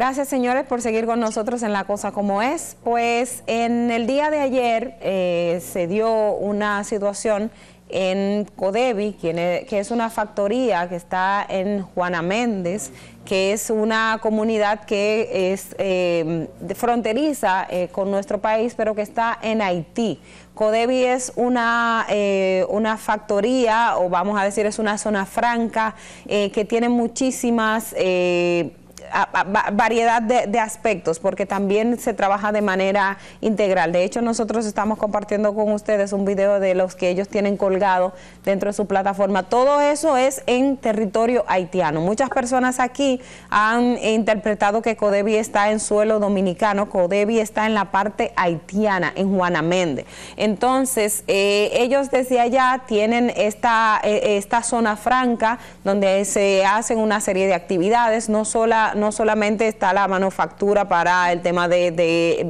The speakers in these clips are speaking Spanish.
Gracias, señores, por seguir con nosotros en La Cosa Como Es. Pues en el día de ayer eh, se dio una situación en Codevi, que es una factoría que está en Juana Méndez, que es una comunidad que es eh, fronteriza eh, con nuestro país, pero que está en Haití. Codevi es una, una factoría, o vamos a decir, es una zona franca que tiene muchísimas variedad de, aspectos, porque también se trabaja de manera integral. De hecho, nosotros estamos compartiendo con ustedes un video de los que ellos tienen colgado dentro de su plataforma. Todo eso es en territorio haitiano. Muchas personas aquí han interpretado que Codevi está en suelo dominicano, Codevi está en la parte haitiana, en Juana Méndez. Entonces, eh, ellos desde allá tienen esta, eh, esta zona franca donde se hacen una serie de actividades, no sola no solamente está la manufactura para el tema de,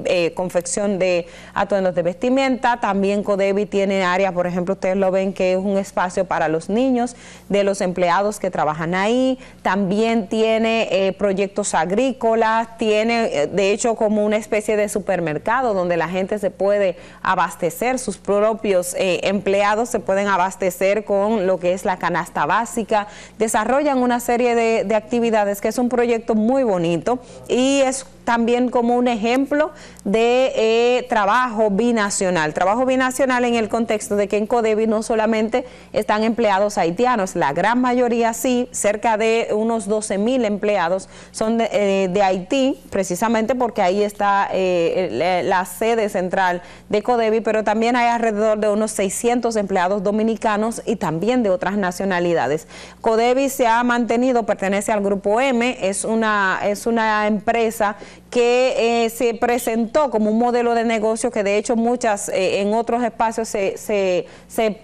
eh, confección de atuendos de vestimenta, también Codevi tiene área, por ejemplo, ustedes lo ven que es un espacio para los niños de los empleados que trabajan ahí, también tiene eh, proyectos agrícolas, tiene eh, de hecho como una especie de supermercado donde la gente se puede abastecer, sus propios empleados se pueden abastecer con lo que es la canasta básica, desarrollan una serie de, de actividades que es un proyecto muy bonito y es también como un ejemplo de eh, trabajo binacional. Trabajo binacional en el contexto de que en Codevi no solamente están empleados haitianos, la gran mayoría sí, cerca de unos 12 mil empleados son de, eh, Haití, precisamente porque ahí está eh, la sede central de Codevi, pero también hay alrededor de unos 600 empleados dominicanos y también de otras nacionalidades. Codevi se ha mantenido, pertenece al grupo M, es una, es una empresa que eh, se presentó como un modelo de negocio que de hecho muchas eh, en otros espacios se, se,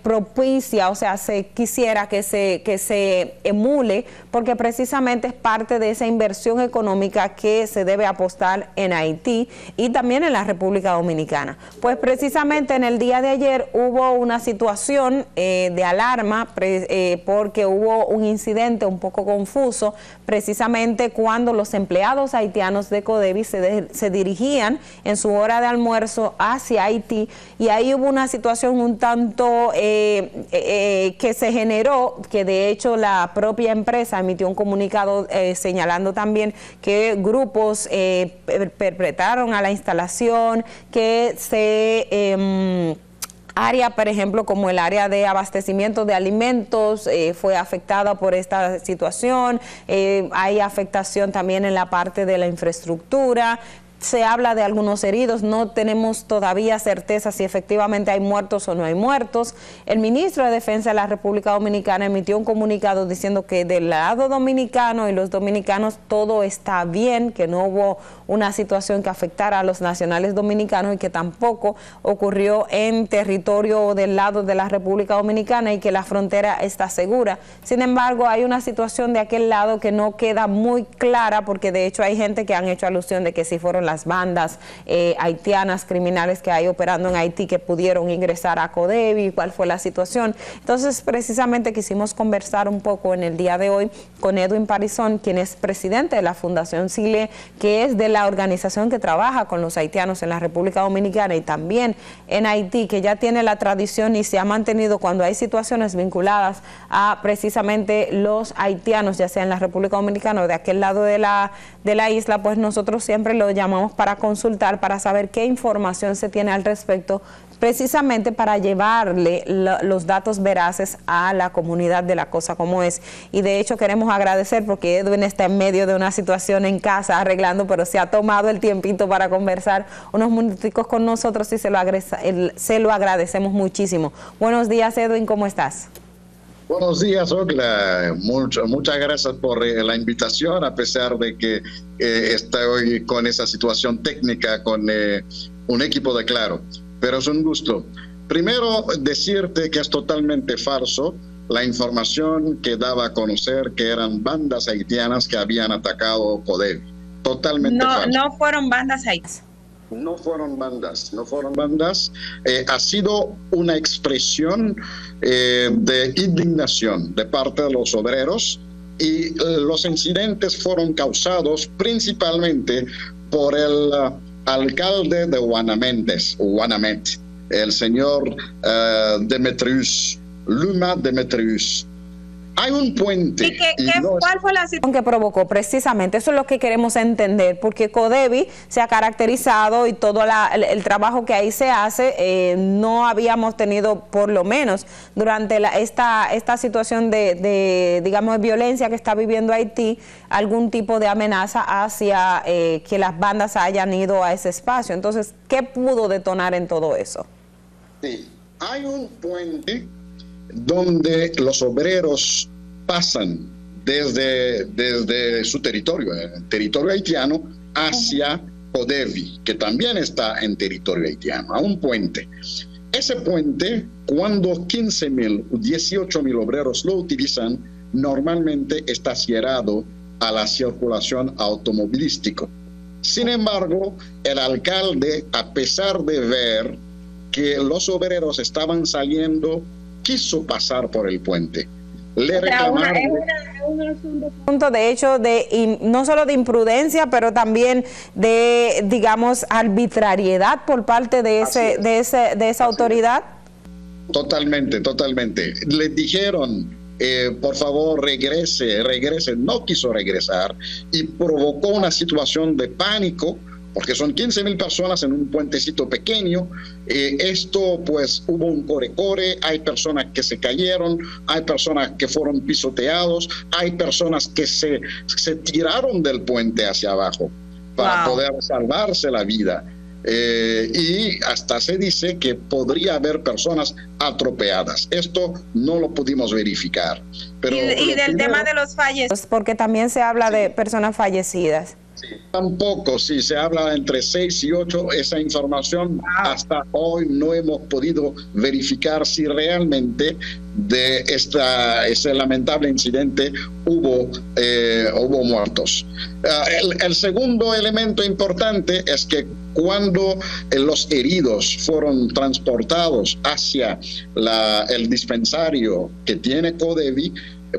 propicia, o sea, se quisiera que se, que se emule, porque precisamente es parte de esa inversión económica que se debe apostar en Haití y también en la República Dominicana. Pues precisamente en el día de ayer hubo una situación eh, de alarma porque hubo un incidente un poco confuso, precisamente cuando los empleados haitianos de Codevi se, dirigían en su hora de almuerzo hacia Haití. Y ahí hubo una situación un tanto eh, eh, eh, que se generó, que de hecho la propia empresa emitió un comunicado señalando también que grupos perpetraron a la instalación, que se em, área, por ejemplo, como el área de abastecimiento de alimentos, eh, fue afectada por esta situación. Eh, hay afectación también en la parte de la infraestructura se habla de algunos heridos, no tenemos todavía certeza si efectivamente hay muertos o no hay muertos. El ministro de Defensa de la República Dominicana emitió un comunicado diciendo que del lado dominicano y los dominicanos todo está bien, que no hubo una situación que afectara a los nacionales dominicanos y que tampoco ocurrió en territorio del lado de la República Dominicana y que la frontera está segura. Sin embargo, hay una situación de aquel lado que no queda muy clara porque de hecho hay gente que han hecho alusión de que si fueron las bandas eh, haitianas criminales que hay operando en Haití que pudieron ingresar a Codevi, cuál fue la situación. Entonces, precisamente quisimos conversar un poco en el día de hoy con Edwin Parizón, quien es presidente de la Fundación Chile, que es de la organización que trabaja con los haitianos en la República Dominicana y también en Haití, que ya tiene la tradición y se ha mantenido cuando hay situaciones vinculadas a precisamente los haitianos, ya sea en la República Dominicana o de aquel lado de la, de la isla, pues nosotros siempre lo llamamos para consultar, para saber qué información se tiene al respecto, precisamente para llevarle los datos veraces a la comunidad de la cosa como es. Y de hecho queremos agradecer porque Edwin está en medio de una situación en casa arreglando, pero se ha tomado el tiempito para conversar unos minuticos con nosotros y se lo, se lo agradecemos muchísimo. Buenos días Edwin, ¿cómo estás? Buenos días, Ogla. muchas gracias por eh, la invitación, a pesar de que eh, estoy con esa situación técnica con eh, un equipo de Claro. Pero es un gusto. Primero, decirte que es totalmente falso la información que daba a conocer que eran bandas haitianas que habían atacado Codevi. Totalmente falso. No fueron bandas haitianas no fueron bandas, no fueron bandas. Eh, ha sido una expresión eh, de indignación de parte de los obreros y los incidentes fueron causados principalmente por el alcalde de Guanaméndez, Guanamet, el señor Demetrius, Luma Demetrius. Hay un puente. ¿Y ¿Cuál fue la situación que provocó precisamente? Eso es lo que queremos entender, porque Codevi se ha caracterizado y todo el, trabajo que ahí se hace, eh, no habíamos tenido, por lo menos durante esta, esta situación de, digamos, de violencia que está viviendo Haití, algún tipo de amenaza hacia eh, que las bandas hayan ido a ese espacio. Entonces, ¿qué pudo detonar en todo eso? Sí, hay un puente donde los obreros pasan desde, desde su territorio, el territorio haitiano, hacia Codevi, que también está en territorio haitiano, a un puente. Ese puente, cuando 15 mil, 18 mil obreros lo utilizan, normalmente está cerrado a la circulación automovilística. Sin embargo, el alcalde, a pesar de ver que los obreros estaban saliendo quiso pasar por el puente. Le reclamaron. punto de hecho de no solo de imprudencia, pero también de digamos arbitrariedad por parte de ese de ese de esa autoridad. Totalmente, totalmente. Le dijeron eh, por favor regrese, regrese, no quiso regresar y provocó una situación de pánico porque son 15 mil personas en un puentecito pequeño. Eh, esto, pues, hubo un core-core, hay personas que se cayeron, hay personas que fueron pisoteados, hay personas que se, se tiraron del puente hacia abajo para poder salvarse la vida. Eh, y hasta se dice que podría haber personas atropelladas. Esto no lo pudimos verificar. Pero y, del tema de los fallecidos, porque también se habla de personas fallecidas. Tampoco, si se habla entre 6 y 8, esa información hasta hoy no hemos podido verificar si realmente de esta, este lamentable incidente hubo, eh, hubo muertos. Ah, el, segundo elemento importante es que cuando eh, los heridos fueron transportados hacia la, el dispensario que tiene Codevi,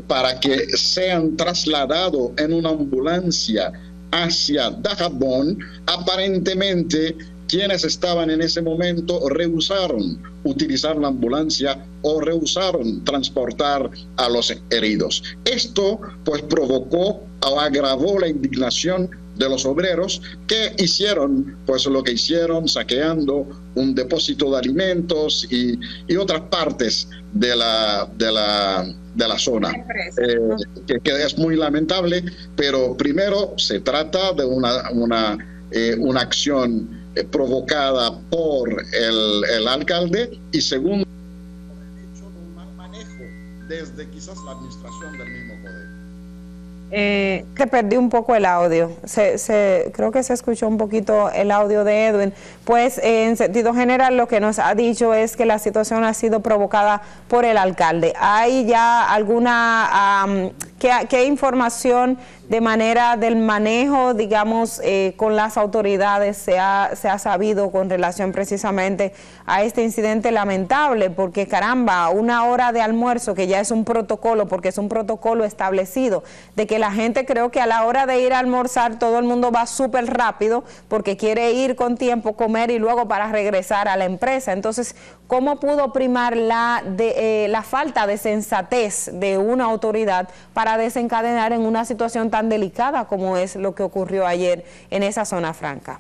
para que sean trasladados en una ambulancia hacia Dajabón, aparentemente quienes estaban en ese momento rehusaron utilizar la ambulancia o rehusaron transportar a los heridos. Esto pues provocó o agravó la indignación de los obreros que hicieron pues lo que hicieron saqueando un depósito de alimentos y, y otras partes de la, de la de la zona, eh, que, es muy lamentable, pero primero se trata de una, una, eh, una acción eh, provocada por el, el, alcalde y segundo, por el hecho de un mal manejo desde quizás la administración del mismo poder. Eh, que perdí un poco el audio. Se, creo que se escuchó un poquito el audio de Edwin. Pues en sentido general lo que nos ha dicho es que la situación ha sido provocada por el alcalde. ¿Hay ya alguna, qué información de manera del manejo, digamos, eh, con las autoridades se ha, se ha sabido con relación precisamente a este incidente lamentable, porque caramba, una hora de almuerzo, que ya es un protocolo, porque es un protocolo establecido, de que la gente creo que a la hora de ir a almorzar todo el mundo va súper rápido porque quiere ir con tiempo, comer y luego para regresar a la empresa. Entonces, ¿cómo pudo primar la, de, eh, la falta de sensatez de una autoridad para desencadenar en una situación tan delicada como es lo que ocurrió ayer en esa zona franca.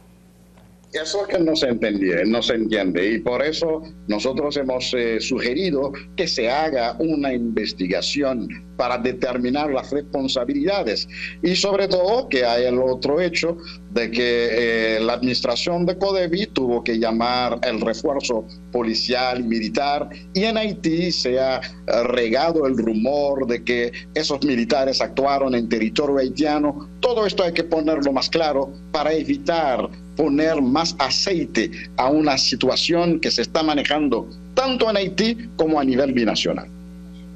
Eso es que no se entendía, no se entiende y por eso nosotros hemos eh, sugerido que se haga una investigación para determinar las responsabilidades y sobre todo que hay el otro hecho de que eh, la administración de Codevi tuvo que llamar el refuerzo policial y militar y en Haití se ha eh, regado el rumor de que esos militares actuaron en territorio haitiano. Todo esto hay que ponerlo más claro para evitar poner más aceite a una situación que se está manejando tanto en Haití como a nivel binacional.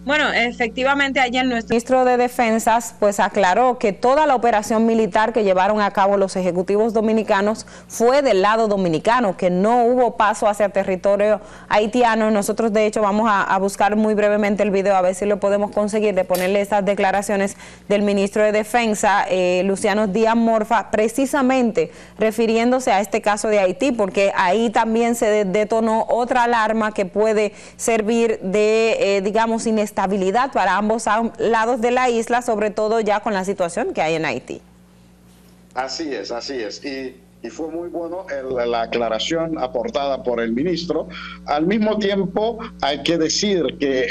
Bueno, efectivamente ayer nuestro ministro de Defensas pues aclaró que toda la operación militar que llevaron a cabo los ejecutivos dominicanos fue del lado dominicano, que no hubo paso hacia territorio haitiano. Nosotros de hecho vamos a, buscar muy brevemente el video a ver si lo podemos conseguir de ponerle estas declaraciones del ministro de Defensa, eh, Luciano Díaz Morfa, precisamente refiriéndose a este caso de Haití, porque ahí también se detonó otra alarma que puede servir de, eh, digamos, inestabilidad estabilidad para ambos lados de la isla, sobre todo ya con la situación que hay en Haití. Así es, así es. Y, fue muy bueno la aclaración aportada por el ministro. Al mismo tiempo, hay que decir que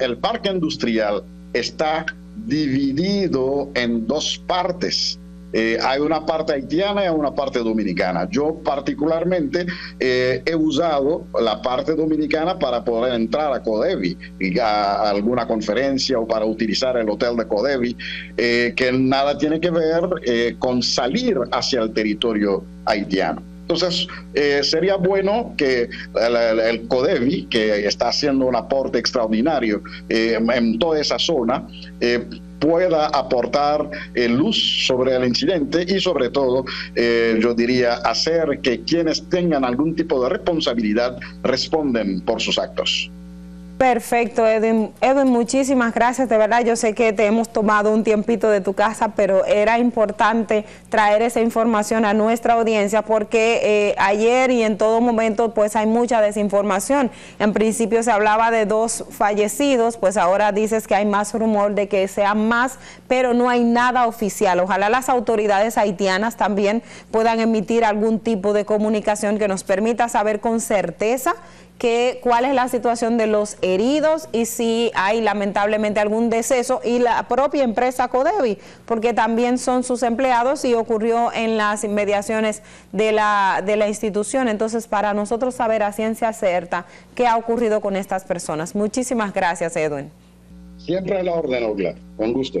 el parque industrial está dividido en dos partes. Eh, hay una parte haitiana y una parte dominicana. Yo particularmente eh, he usado la parte dominicana para poder entrar a Codevi y a, alguna conferencia o para utilizar el hotel de Codevi, eh, que nada tiene que ver con salir hacia el territorio haitiano. Entonces, sería bueno que el, el, CODEVI, que está haciendo un aporte extraordinario en toda esa zona, pueda aportar eh, luz sobre el incidente y sobre todo, eh, yo diría, hacer que quienes tengan algún tipo de responsabilidad responden por sus actos. Perfecto, Edwin. Edwin, muchísimas gracias. De verdad, yo sé que te hemos tomado un tiempito de tu casa, pero era importante traer esa información a nuestra audiencia porque eh, ayer y en todo momento pues hay mucha desinformación. En principio se hablaba de dos fallecidos, pues ahora dices que hay más rumor de que sean más, pero no hay nada oficial. Ojalá las autoridades haitianas también puedan emitir algún tipo de comunicación que nos permita saber con certeza que, cuál es la situación de los heridos y si hay lamentablemente algún deceso y la propia empresa Codevi, porque también son sus empleados y ocurrió en las inmediaciones de la, de la institución. Entonces, para nosotros saber a ciencia cierta qué ha ocurrido con estas personas. Muchísimas gracias, Edwin. Siempre a la orden, Ogla. Con gusto.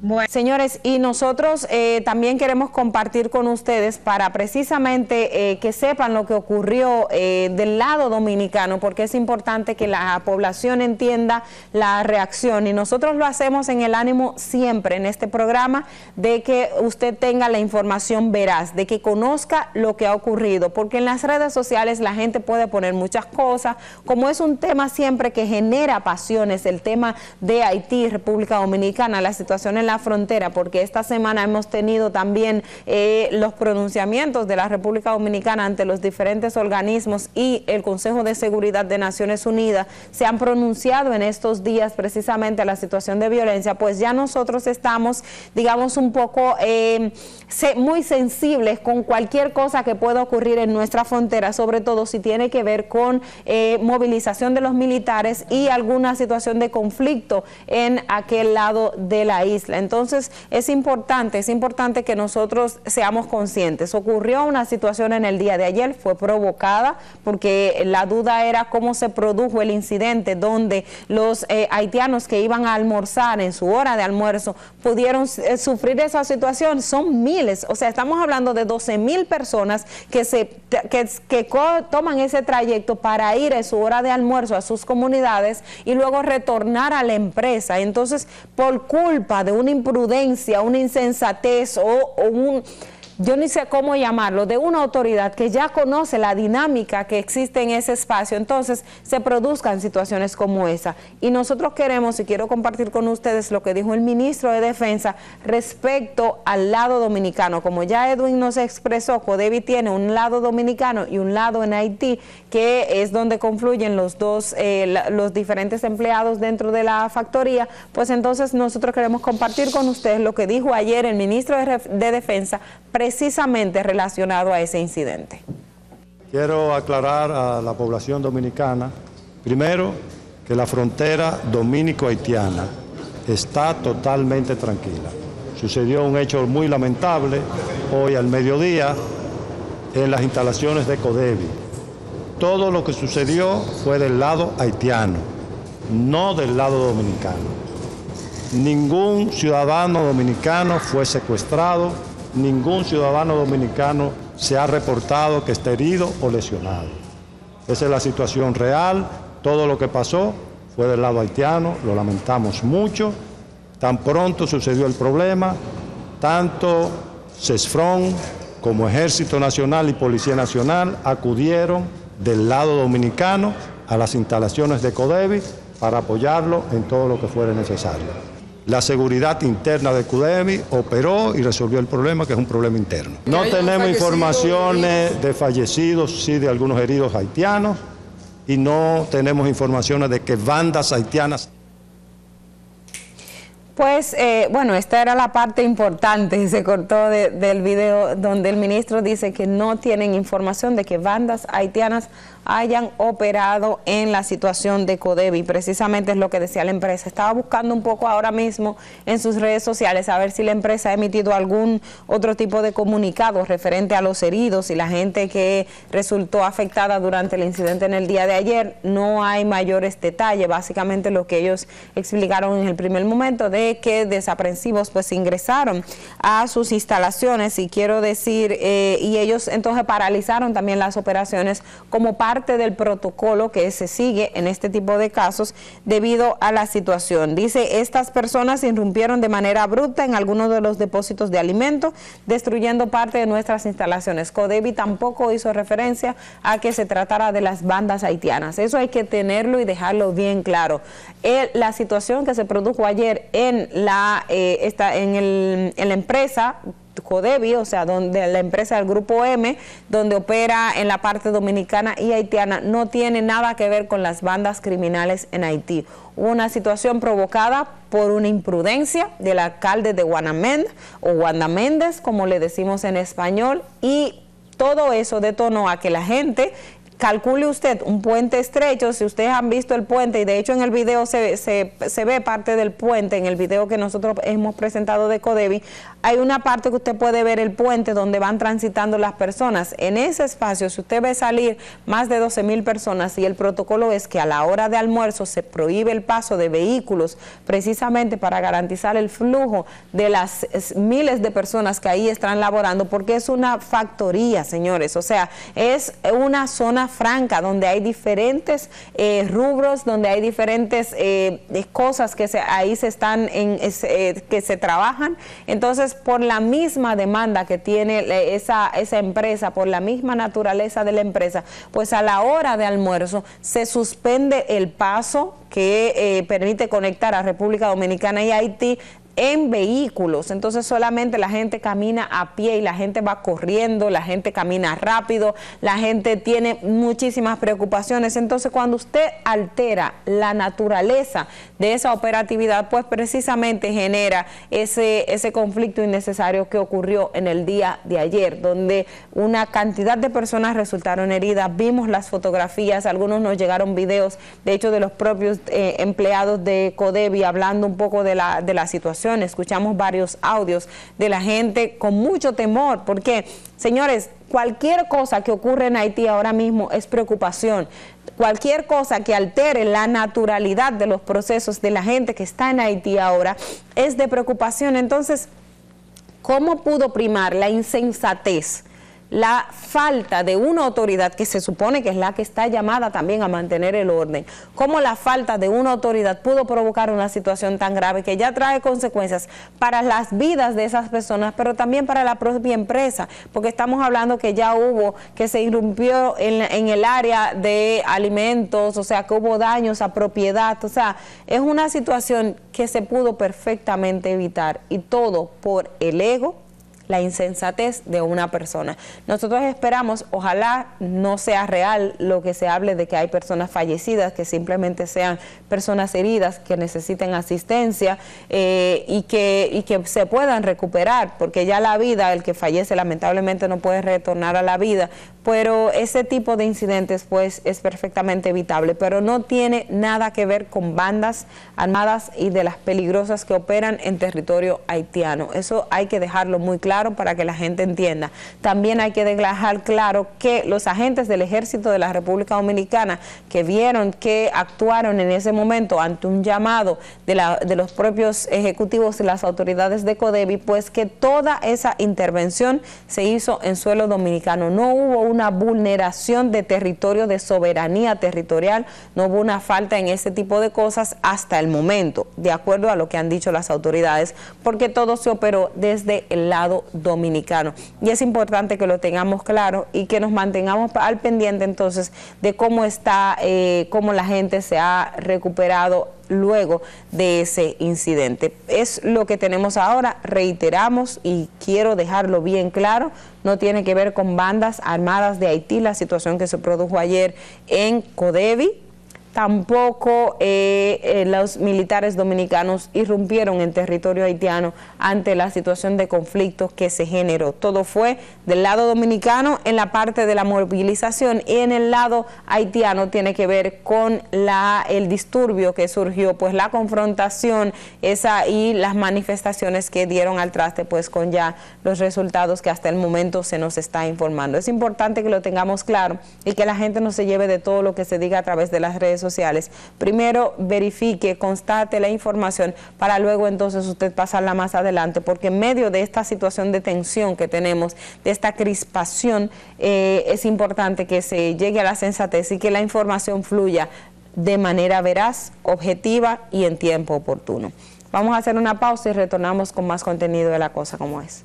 Bueno, señores, y nosotros eh, también queremos compartir con ustedes para precisamente eh, que sepan lo que ocurrió eh, del lado dominicano, porque es importante que la población entienda la reacción. Y nosotros lo hacemos en el ánimo siempre en este programa de que usted tenga la información veraz, de que conozca lo que ha ocurrido, porque en las redes sociales la gente puede poner muchas cosas, como es un tema siempre que genera pasiones, el tema de Haití, República Dominicana, la situación en la frontera, porque esta semana hemos tenido también eh, los pronunciamientos de la República Dominicana ante los diferentes organismos y el Consejo de Seguridad de Naciones Unidas se han pronunciado en estos días precisamente a la situación de violencia, pues ya nosotros estamos, digamos, un poco eh, muy sensibles con cualquier cosa que pueda ocurrir en nuestra frontera, sobre todo si tiene que ver con eh, movilización de los militares y alguna situación de conflicto en aquel lado de la isla. Entonces es importante, es importante que nosotros seamos conscientes. Ocurrió una situación en el día de ayer, fue provocada porque la duda era cómo se produjo el incidente donde los eh, haitianos que iban a almorzar en su hora de almuerzo pudieron eh, sufrir esa situación. Son miles, o sea, estamos hablando de 12 mil personas que, se, que, toman ese trayecto para ir a su hora de almuerzo a sus comunidades y luego retornar a la empresa. Entonces, por culpa de un imprudencia, una insensatez o, un yo ni sé cómo llamarlo, de una autoridad que ya conoce la dinámica que existe en ese espacio, entonces se produzcan situaciones como esa. Y nosotros queremos, y quiero compartir con ustedes lo que dijo el ministro de Defensa respecto al lado dominicano. Como ya Edwin nos expresó, Codevi tiene un lado dominicano y un lado en Haití, que es donde confluyen los dos, eh, los diferentes empleados dentro de la factoría, pues entonces nosotros queremos compartir con ustedes lo que dijo ayer el ministro de, de Defensa precisamente relacionado a ese incidente. Quiero aclarar a la población dominicana, primero, que la frontera dominico-haitiana está totalmente tranquila. Sucedió un hecho muy lamentable hoy al mediodía en las instalaciones de Codevi. Todo lo que sucedió fue del lado haitiano, no del lado dominicano. Ningún ciudadano dominicano fue secuestrado ningún ciudadano dominicano se ha reportado que esté herido o lesionado. Esa es la situación real. Todo lo que pasó fue del lado haitiano, lo lamentamos mucho. Tan pronto sucedió el problema, tanto CESFRON como Ejército Nacional y Policía Nacional acudieron del lado dominicano a las instalaciones de CODEVI para apoyarlo en todo lo que fuera necesario. La seguridad interna de CODEVI operó y resolvió el problema, que es un problema interno. No tenemos informaciones de fallecidos, sí de algunos heridos haitianos, y no tenemos informaciones de que bandas haitianas pues eh, bueno, esta era la parte importante y se cortó del video donde el ministro dice que no tienen información de que bandas haitianas hayan operado en la situación de Codevi. Precisamente es lo que decía la empresa. Estaba buscando un poco ahora mismo en sus redes sociales a ver si la empresa ha emitido algún otro tipo de comunicado referente a los heridos y la gente que resultó afectada durante el incidente en el día de ayer. No hay mayores detalles. Básicamente lo que ellos explicaron en el primer momento de que desaprensivos pues ingresaron a sus instalaciones y quiero decir, eh, y ellos entonces paralizaron también las operaciones como parte del protocolo que se sigue en este tipo de casos debido a la situación. Dice, estas personas irrumpieron de manera abrupta en algunos de los depósitos de alimentos, destruyendo parte de nuestras instalaciones. Codevi tampoco hizo referencia a que se tratara de las bandas haitianas. Eso hay que tenerlo y dejarlo bien claro. la situación que se produjo ayer en la, eh, esta, en, el, en la empresa Codevi, o sea, donde la empresa del Grupo M, donde opera en la parte dominicana y haitiana, no tiene nada que ver con las bandas criminales en Haití. Una situación provocada por una imprudencia del alcalde de Guanamend, o Guanaméndez, como le decimos en español, y todo eso detonó a que la gente calcule usted un puente estrecho, si ustedes han visto el puente, y de hecho en el video se, se, se, ve parte del puente, en el video que nosotros hemos presentado de Codevi, hay una parte que usted puede ver el puente donde van transitando las personas. En ese espacio, si usted ve salir más de 12 mil personas y el protocolo es que a la hora de almuerzo se prohíbe el paso de vehículos precisamente para garantizar el flujo de las miles de personas que ahí están laborando, porque es una factoría, señores, o sea, es una zona franca, donde hay diferentes eh, rubros, donde hay diferentes eh, cosas que se, ahí se están, en, eh, que se trabajan. Entonces, por la misma demanda que tiene esa, esa empresa, por la misma naturaleza de la empresa, pues a la hora de almuerzo se suspende el paso que permite conectar a República Dominicana y Haití en vehículos. Entonces solamente la gente camina a pie y la gente va corriendo, la gente camina rápido, la gente tiene muchísimas preocupaciones. Entonces cuando usted altera la naturaleza de esa operatividad, pues precisamente genera ese, ese conflicto innecesario que ocurrió en el día de ayer, donde una cantidad de personas resultaron heridas. Vimos las fotografías, algunos nos llegaron videos, de hecho, de los propios eh, empleados de Codevi hablando un poco de la, de la situación escuchamos varios audios de la gente con mucho temor, porque, señores, cualquier cosa que ocurre en Haití ahora mismo es preocupación. Cualquier cosa que altere la naturalidad de los procesos de la gente que está en Haití ahora es de preocupación. Entonces, ¿cómo pudo primar la insensatez? La falta de una autoridad que se supone que es la que está llamada también a mantener el orden, cómo la falta de una autoridad pudo provocar una situación tan grave que ya trae consecuencias para las vidas de esas personas, pero también para la propia empresa, porque estamos hablando que ya hubo, que se irrumpió en, en el área de alimentos, o sea, que hubo daños a propiedad, o sea, es una situación que se pudo perfectamente evitar y todo por el ego la insensatez de una persona. Nosotros esperamos, ojalá no sea real lo que se hable de que hay personas fallecidas, que simplemente sean personas heridas que necesiten asistencia eh, y, que, y que se puedan recuperar, porque ya la vida, el que fallece lamentablemente no puede retornar a la vida, pero ese tipo de incidentes pues es perfectamente evitable, pero no tiene nada que ver con bandas armadas y de las peligrosas que operan en territorio haitiano. Eso hay que dejarlo muy claro para que la gente entienda. También hay que dejar claro que los agentes del ejército de la República Dominicana que vieron que actuaron en ese momento ante un llamado de, la, de los propios ejecutivos y las autoridades de CODEBI, pues que toda esa intervención se hizo en suelo dominicano. No hubo una vulneración de territorio, de soberanía territorial, no hubo una falta en ese tipo de cosas hasta el momento, de acuerdo a lo que han dicho las autoridades, porque todo se operó desde el lado dominicano. Y es importante que lo tengamos claro y que nos mantengamos al pendiente entonces de cómo está, eh, cómo la gente se ha recuperado luego de ese incidente. Es lo que tenemos ahora, reiteramos y quiero dejarlo bien claro, no tiene que ver con bandas armadas de Haití, la situación que se produjo ayer en Codevi, tampoco eh, eh, los militares dominicanos irrumpieron en territorio haitiano ante la situación de conflicto que se generó. Todo fue del lado dominicano en la parte de la movilización y en el lado haitiano tiene que ver con la, el disturbio que surgió, pues la confrontación esa y las manifestaciones que dieron al traste pues con ya los resultados que hasta el momento se nos está informando. Es importante que lo tengamos claro y que la gente no se lleve de todo lo que se diga a través de las sociales. Primero verifique, constate la información para luego entonces usted pasarla más adelante, porque en medio de esta situación de tensión que tenemos, de esta crispación, eh, es importante que se llegue a la sensatez y que la información fluya de manera veraz, objetiva y en tiempo oportuno. Vamos a hacer una pausa y retornamos con más contenido de la cosa como es.